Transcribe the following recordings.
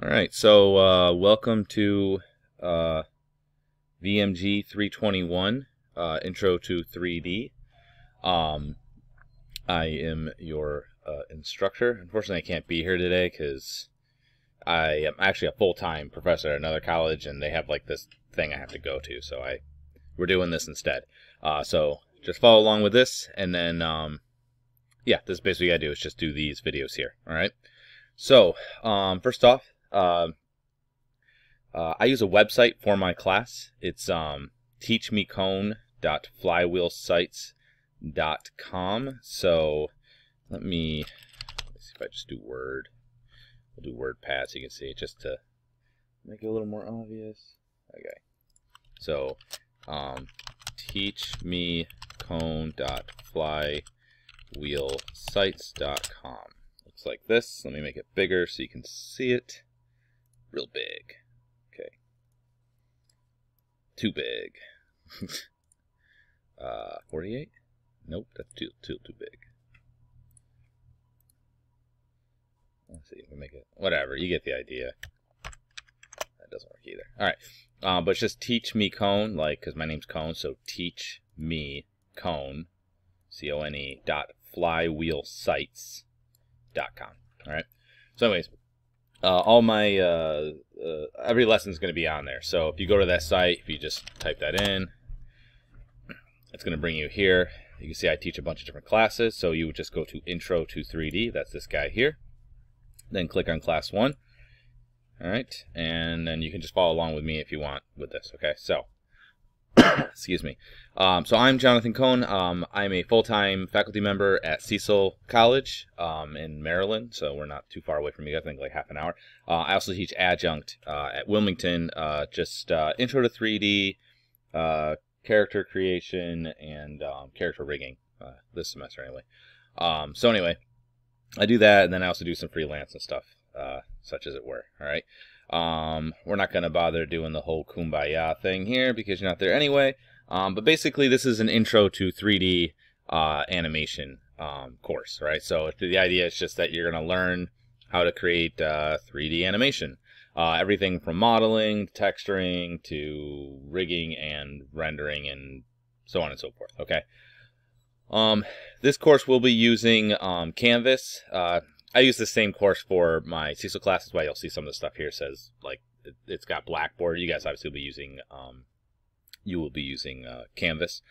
All right, so uh, welcome to uh, VMG 321, uh, Intro to 3D. Um, I am your uh, instructor. Unfortunately, I can't be here today because I am actually a full-time professor at another college, and they have like this thing I have to go to. So I we're doing this instead. Uh, so just follow along with this, and then um, yeah, this is basically what I do is just do these videos here. All right. So um, first off, uh, uh, I use a website for my class. It's um, teachmecone.flywheelsites.com. So let me see if I just do Word. We'll do WordPad so you can see it just to make it a little more obvious. Okay. So um, teachmecone.flywheelsites.com. Looks like this. Let me make it bigger so you can see it real big. Okay. Too big. uh, 48? Nope, that's too, too, too big. Let's see, we make it, whatever, you get the idea. That doesn't work either. All right, um, but just teach me cone, like, because my name's Cone, so teach me cone, C-O-N-E, dot flywheelsites dot com. All right, so anyways, uh, all my uh, uh, every lesson is going to be on there. So if you go to that site, if you just type that in, it's going to bring you here. You can see I teach a bunch of different classes. So you would just go to Intro to 3D. That's this guy here. Then click on Class 1. All right, and then you can just follow along with me if you want with this. Okay, so excuse me. Um, so I'm Jonathan Cone. Um, I'm a full-time faculty member at Cecil College um, in Maryland, so we're not too far away from you. I think like half an hour. Uh, I also teach adjunct uh, at Wilmington, uh, just uh, intro to 3D, uh, character creation, and um, character rigging uh, this semester anyway. Um, so anyway, I do that, and then I also do some freelance and stuff, such as it were. All right. Um, we're not going to bother doing the whole kumbaya thing here because you're not there anyway. Um, but basically, this is an intro to 3D uh, animation um, course, right? So the idea is just that you're going to learn how to create uh, 3D animation. Uh, everything from modeling, texturing, to rigging and rendering and so on and so forth, okay? Um, this course will be using um, Canvas. Uh, I use the same course for my Cecil class. Why you'll see some of the stuff here says like it, has got Blackboard. You guys obviously will be using um, you will be using uh, Canvas.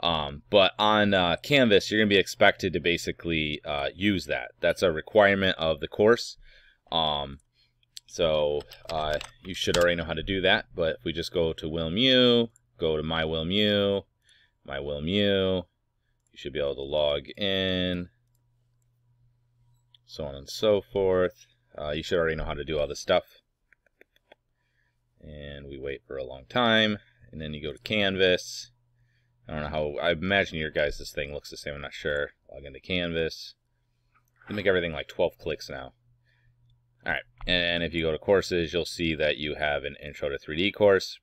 Um, but on uh, Canvas, you're going to be expected to basically uh, use that. That's a requirement of the course. Um, so uh, you should already know how to do that. But if we just go to WilmU, go to My WilmU, My WilmU, you should be able to log in so on and so forth. Uh, you should already know how to do all this stuff. And we wait for a long time, and then you go to Canvas. I don't know how, I imagine your guys' this thing looks the same, I'm not sure. Log into Canvas. You make everything like 12 clicks now. Alright, and if you go to courses, you'll see that you have an Intro to 3D course.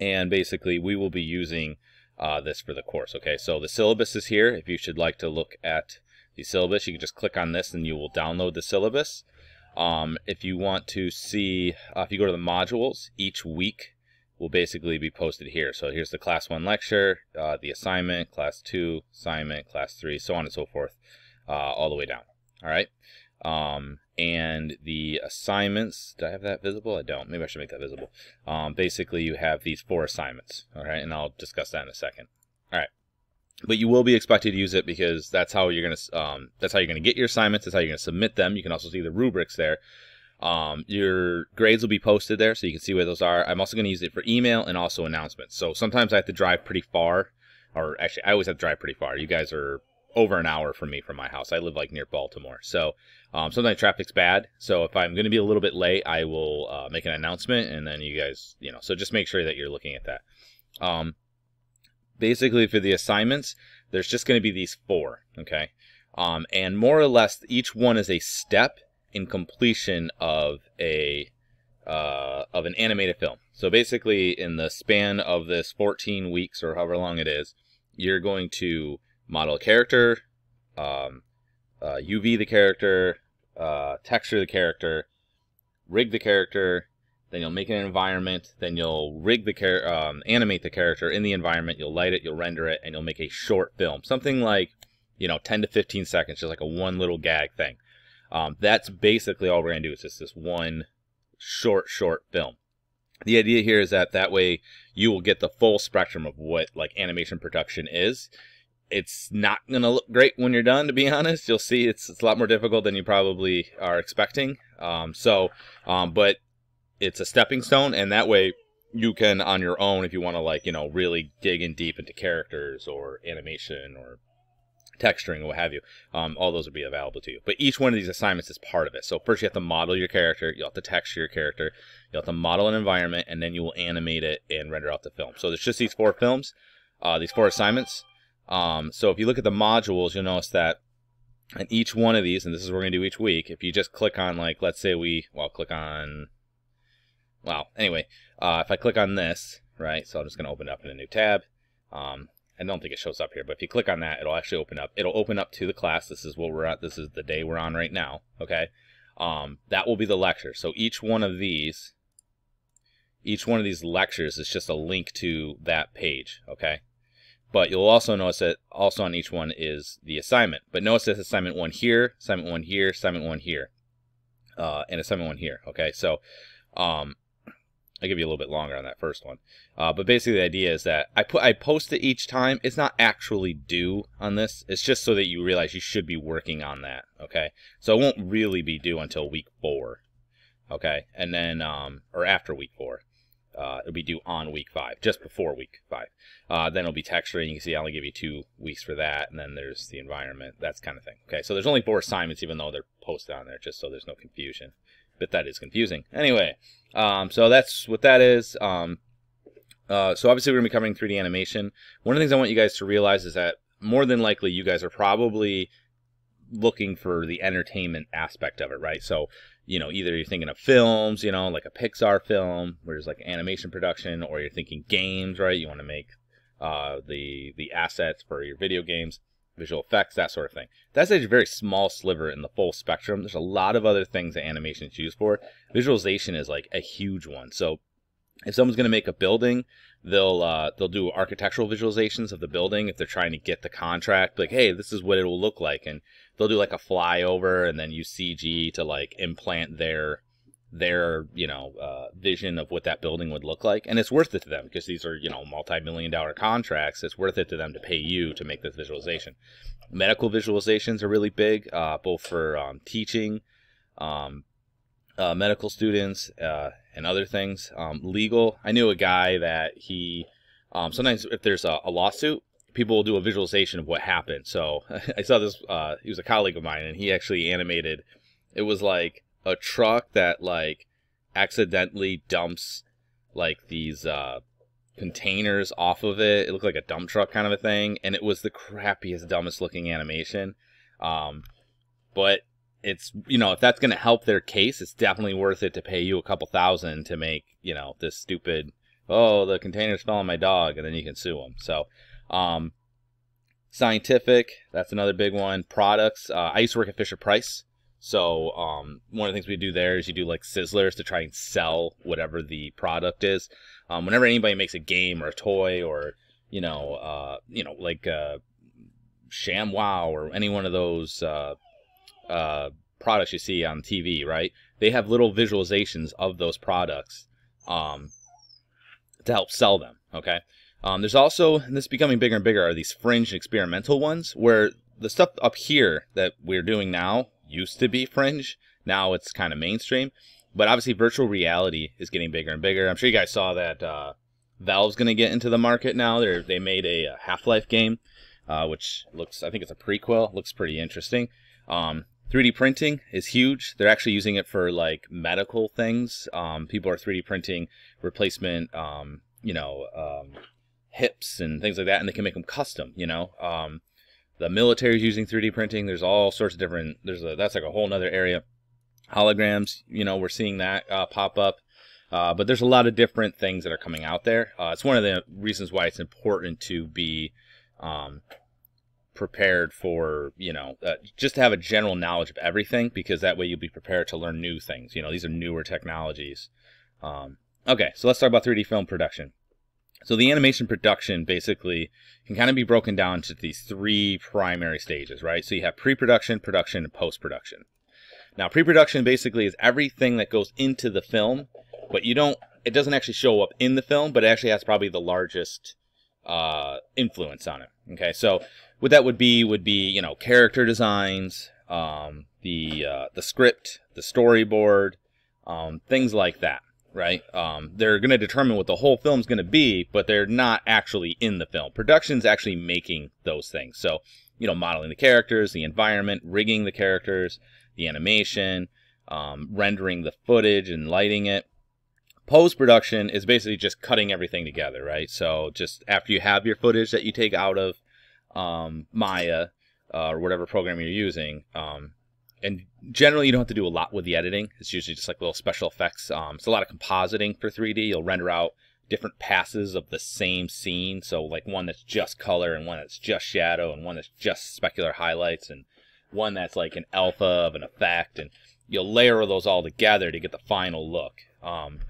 And basically, we will be using uh, this for the course, okay? So the syllabus is here, if you should like to look at the syllabus. You can just click on this and you will download the syllabus. Um, if you want to see, uh, if you go to the modules, each week will basically be posted here. So here's the class one lecture, uh, the assignment, class two, assignment, class three, so on and so forth, uh, all the way down. All right. Um, and the assignments, do I have that visible? I don't. Maybe I should make that visible. Um, basically, you have these four assignments. All right. And I'll discuss that in a second. All right but you will be expected to use it because that's how you're gonna um, that's how you're gonna get your assignments. That's how you're gonna submit them. You can also see the rubrics there. Um, your grades will be posted there, so you can see where those are. I'm also gonna use it for email and also announcements. So sometimes I have to drive pretty far, or actually I always have to drive pretty far. You guys are over an hour from me from my house. I live like near Baltimore, so um, sometimes traffic's bad. So if I'm gonna be a little bit late, I will uh, make an announcement, and then you guys, you know, so just make sure that you're looking at that. Basically for the assignments, there's just going to be these four, okay? Um, and more or less, each one is a step in completion of a uh, of an animated film. So basically, in the span of this 14 weeks or however long it is, you're going to model a character, um, uh, UV the character, uh, texture the character, rig the character, then you'll make an environment, then you'll rig the char- um, animate the character in the environment, you'll light it, you'll render it, and you'll make a short film, something like you know 10 to 15 seconds, just like a one little gag thing. Um, that's basically all we're gonna do. It's just this one short, short film. The idea here is that that way you will get the full spectrum of what like animation production is. It's not gonna look great when you're done, to be honest. You'll see it's, it's a lot more difficult than you probably are expecting. Um, so, um, but it's a stepping stone, and that way you can on your own if you want to like you know really dig in deep into characters or animation or texturing or what have you um, all those will be available to you. But each one of these assignments is part of it. So first you have to model your character you have to texture your character you have to model an environment and then you will animate it and render out the film. So there's just these four films uh, these four assignments. Um, so if you look at the modules you'll notice that in each one of these and this is what we're going to do each week if you just click on like let's say we well click on well, anyway, uh, if I click on this, right, so I'm just going to open it up in a new tab. Um, I don't think it shows up here, but if you click on that, it'll actually open up. It'll open up to the class. This is what we're at. This is the day we're on right now, okay? Um, that will be the lecture. So each one of these, each one of these lectures is just a link to that page, okay? But you'll also notice that also on each one is the assignment. But notice this assignment one here, assignment one here, assignment one here, uh, and assignment one here, okay? So um, I'll give you a little bit longer on that first one. Uh, but basically the idea is that I put I post it each time. It's not actually due on this. It's just so that you realize you should be working on that. Okay. So it won't really be due until week four. Okay. And then um, or after week four. Uh, it'll be due on week five, just before week five. Uh, then it'll be texturing. You can see I only give you two weeks for that, and then there's the environment, that's kind of thing. Okay, so there's only four assignments, even though they're posted on there, just so there's no confusion but that is confusing. Anyway, um, so that's what that is. Um, uh, so obviously we're going to be covering 3D animation. One of the things I want you guys to realize is that more than likely you guys are probably looking for the entertainment aspect of it, right? So, you know, either you're thinking of films, you know, like a Pixar film, where there's like animation production, or you're thinking games, right? You want to make uh, the the assets for your video games visual effects, that sort of thing. That's a very small sliver in the full spectrum. There's a lot of other things that animation is used for. Visualization is like a huge one. So if someone's going to make a building, they'll uh, they'll do architectural visualizations of the building if they're trying to get the contract. Like, hey, this is what it will look like, and they'll do like a flyover and then use CG to like implant their their you know uh, vision of what that building would look like. And it's worth it to them because these are you know multi-million dollar contracts. It's worth it to them to pay you to make this visualization. Medical visualizations are really big uh, both for um, teaching um, uh, medical students uh, and other things. Um, legal i knew a guy that he um, sometimes if there's a, a, lawsuit people will do a visualization of what happened. So i saw this uh, he was a colleague of mine and he actually animated it was like a truck that like accidentally dumps like these uh containers off of it. It looked like a dump truck kind of a thing, and it was the crappiest, dumbest looking animation. Um, but it's you know if that's going to help their case, it's definitely worth it to pay you a couple thousand to make you know this stupid. Oh, the containers fell on my dog, and then you can sue them. So, um, scientific, that's another big one. Products. Uh, I used to work at Fisher Price, so um, one of the things we do there is you do like sizzlers to try and sell whatever the product is. Um, whenever anybody makes a game or a toy or you know uh, you know like uh, or any one of those uh, uh, products you see on TV, right? They have little visualizations of those products um, to help sell them. Okay. Um, there's also, and this is becoming bigger and bigger, are these fringe experimental ones where the stuff up here that we're doing now used to be fringe. Now it's kind of mainstream. But obviously, virtual reality is getting bigger and bigger. I'm sure you guys saw that uh, Valve's going to get into the market now. They they made a, a Half Life game, uh, which looks I think it's a prequel. Looks pretty interesting. Um, 3D printing is huge. They're actually using it for like medical things. Um, people are 3D printing replacement, um, you know, um, hips and things like that, and they can make them custom. You know, um, the military is using 3D printing. There's all sorts of different. There's a that's like a whole nother area. Holograms, you know, we're seeing that uh, pop up. Uh, but there's a lot of different things that are coming out there. Uh, it's one of the reasons why it's important to be um, prepared for you know uh, just to have a general knowledge of everything because that way you'll be prepared to learn new things you know these are newer technologies um, okay so let's talk about 3d film production so the animation production basically can kind of be broken down to these three primary stages right? So you have pre-production production and post-production. Now pre-production basically is everything that goes into the film but you don't it doesn't actually show up in the film but it actually has probably the largest uh, influence on it okay? So what that would be would be you know character designs, um, the uh, the script, the storyboard, um, things like that. Right? Um, they're going to determine what the whole film's going to be, but they're not actually in the film. Production's actually making those things. So you know, modeling the characters, the environment, rigging the characters, the animation, um, rendering the footage and lighting it. Post production is basically just cutting everything together, right? So just after you have your footage that you take out of um, Maya uh, or whatever program you're using. Um, and generally, you don't have to do a lot with the editing. It's usually just like little special effects. Um, it's a lot of compositing for 3D. You'll render out different passes of the same scene. So like one that's just color and one that's just shadow and one that's just specular highlights and one that's like an alpha of an effect. And you'll layer those all together to get the final look. Um,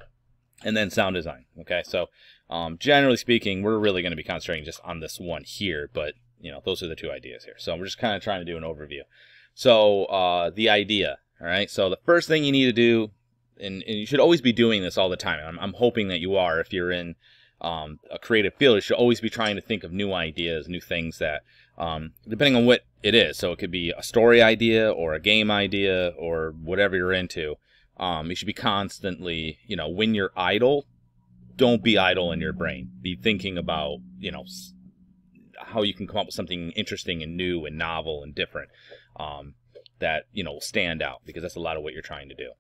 and then sound design. Okay, so um, generally speaking, we're really going to be concentrating just on this one here, but you know, those are the two ideas here. So we're just kind of trying to do an overview. So uh, the idea, all right. So the first thing you need to do, and, and you should always be doing this all the time. I'm, I'm hoping that you are. If you're in um, a creative field, you should always be trying to think of new ideas, new things that, um, depending on what it is. So it could be a story idea or a game idea or whatever you're into. Um, you should be constantly, you know, when you're idle, don't be idle in your brain. Be thinking about, you know, how you can come up with something interesting and new and novel and different um, that you know will stand out because that's a lot of what you're trying to do.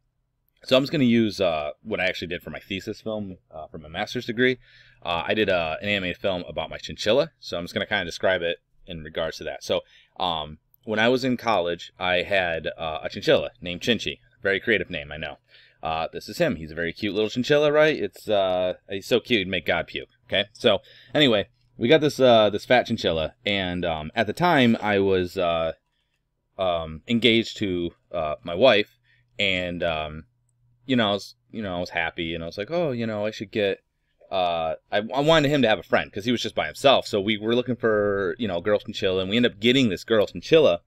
So I'm just going to use uh, what I actually did for my thesis film uh, for my master's degree. Uh, I did uh, an animated film about my chinchilla, so I'm just going to kind of describe it in regards to that. So um, when I was in college, I had uh, a chinchilla named Chinchy. Very creative name, I know. Uh, this is him. He's a very cute little chinchilla, right? It's he's so cute, he'd make God puke. Okay, so anyway, we got this uh, this fat chinchilla, and um, at the time I was uh, um, engaged to uh, my wife, and um, you know I was you know I was happy, and I was like, oh, you know, I should get. Uh, I, I wanted him to have a friend because he was just by himself. So we were looking for you know girl chinchilla, and we ended up getting this girl chinchilla.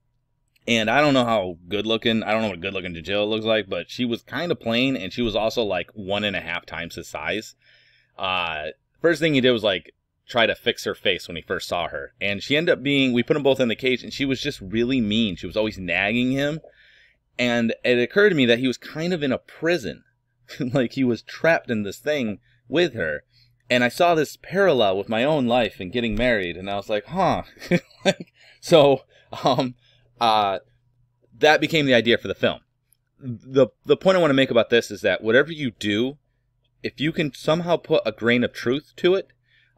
And I don't know how good looking, I don't know what good looking chinchilla looks like, but she was kind of plain, and she was also like one and a half times his size. Uh, first thing he did was like try to fix her face when he first saw her. And she ended up being, we put them both in the cage, and she was just really mean. She was always nagging him. And it occurred to me that he was kind of in a prison. like he was trapped in this thing with her. And I saw this parallel with my own life and getting married. And I was like, huh. so, um, uh, that became the idea for the film. The, the point I want to make about this is that whatever you do, if you can somehow put a grain of truth to it,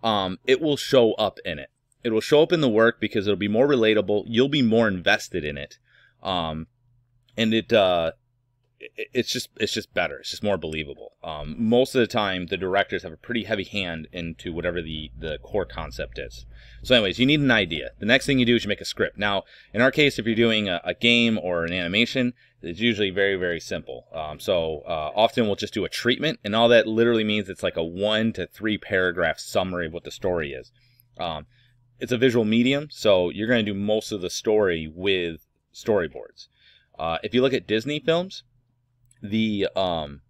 um, it will show up in it. It will show up in the work because it'll be more relatable. You'll be more invested in it, um, and it uh, it's just it's just better. It's just more believable. Um, most of the time, the directors have a pretty heavy hand into whatever the the core concept is. So, anyways, you need an idea. The next thing you do is you make a script. Now, in our case, if you're doing a, a game or an animation, it's usually very, very simple. Um, so uh, often we'll just do a treatment, and all that literally means it's like a one to three paragraph summary of what the story is. Um, it's a visual medium, so you're going to do most of the story with storyboards. Uh, if you look at Disney films, the um,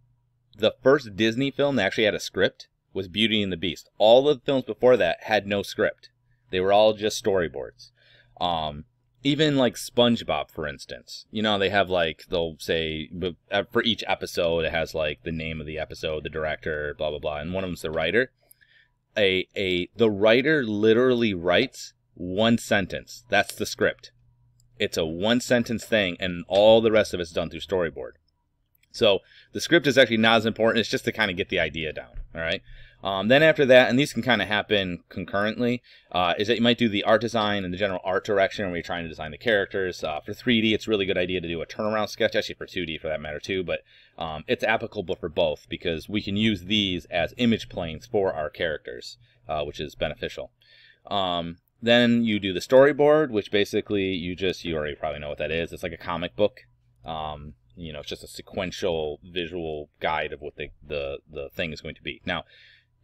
the first Disney film that actually had a script was Beauty and the Beast. All the films before that had no script; they were all just storyboards. Um, even like SpongeBob, for instance, you know, they have like, they'll say, uh, for each episode, it has like the name of the episode, the director, blah, blah, blah. And one of them's the writer. A, a, the writer literally writes one sentence. That's the script. It's a one sentence thing, and all the rest of it's done through storyboard. So the script is actually not as important. It's just to kind of get the idea down. All right. Um, then after that, and these can kind of happen concurrently, uh, is that you might do the art design and the general art direction where you're trying to design the characters. Uh, for 3D, it's a really good idea to do a turnaround sketch, actually for 2D for that matter too, but um, it's applicable for both because we can use these as image planes for our characters, uh, which is beneficial. Um, then you do the storyboard, which basically you just you already probably know what that is. It's like a comic book. Um, you know, it's just a sequential visual guide of what the the the thing is going to be. Now,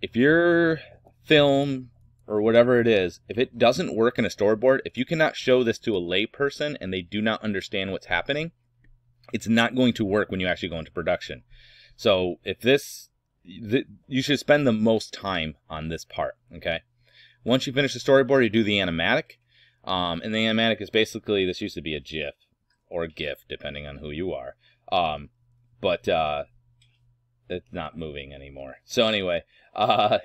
if your film or whatever it is, if it doesn't work in a storyboard, if you cannot show this to a layperson and they do not understand what's happening, it's not going to work when you actually go into production. So if this, th- you should spend the most time on this part. Okay. Once you finish the storyboard, you do the animatic. Um, and the animatic is basically this used to be a GIF or a GIF, depending on who you are. Um, but uh, it's not moving anymore. So anyway, uh,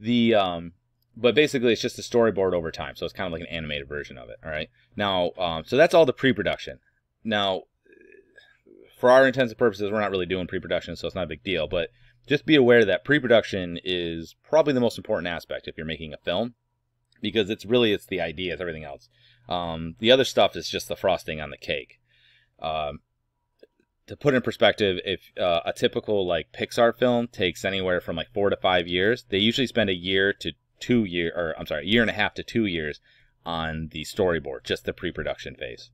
the um, but basically it's just a storyboard over time, so it's kind of like an animated version of it. All right. Now, um, so that's all the pre-production. Now, for our intents and purposes, we're not really doing pre-production, so it's not a big deal. But just be aware that pre-production is probably the most important aspect if you're making a film, because it's really it's the idea, it's everything else. Um, the other stuff is just the frosting on the cake. Um, to put in perspective, if uh, a typical like Pixar film takes anywhere from like four to five years, they usually spend a year to two year, or I'm sorry, a year and a half to two years on the storyboard, just the pre-production phase.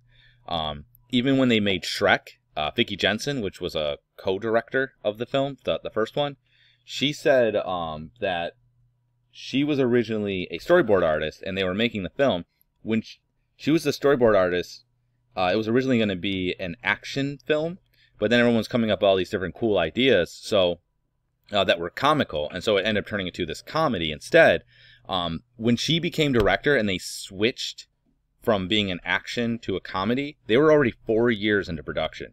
Um, even when they made Shrek, uh, Vicky Jenson, which was a co-director of the film, the, the first one, she said um, that she was originally a storyboard artist and they were making the film. When she, she was the storyboard artist, uh, it was originally going to be an action film, but then everyone was coming up with all these different cool ideas so uh, that were comical, and so it ended up turning into this comedy instead. Um, when she became director and they switched from being an action to a comedy, they were already four years into production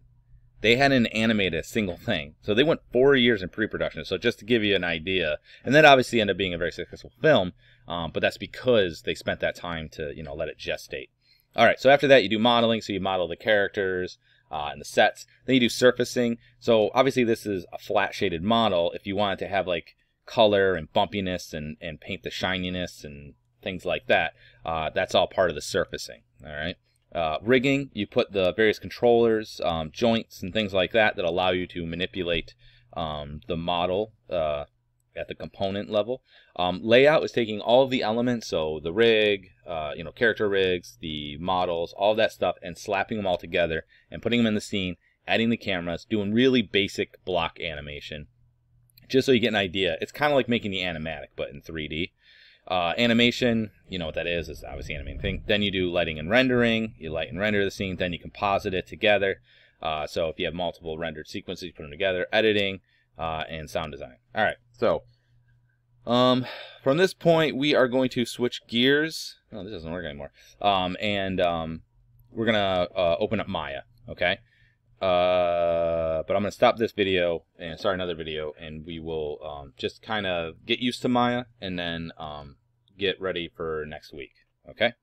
they hadn't animated a single thing. So they went four years in pre-production. So just to give you an idea, and that obviously ended up being a very successful film, um, but that's because they spent that time to you know let it gestate. All right. So after that, you do modeling. So you model the characters uh, and the sets. Then you do surfacing. So obviously this is a flat shaded model. If you wanted to have like color and bumpiness and and paint the shininess and things like that, uh, that's all part of the surfacing. All right. Uh, rigging, you put the various controllers, um, joints, and things like that that allow you to manipulate um, the model uh, at the component level. Um, layout is taking all of the elements, so the rig, uh, you know, character rigs, the models, all that stuff, and slapping them all together and putting them in the scene, adding the cameras, doing really basic block animation, just so you get an idea. It's kind of like making the animatic, but in 3D. Uh, animation, you know what that is, is obviously animating thing. Then you do lighting and rendering. You light and render the scene, then you composite it together. Uh, so if you have multiple rendered sequences, you put them together. Editing uh, and sound design. All right, so um, from this point, we are going to switch gears. Oh, this doesn't work anymore. Um, and um, we're gonna uh, open up Maya. Okay. Uh, but I'm gonna stop this video and start another video, and we will um, just kind of get used to Maya, and then um, get ready for next week. Okay?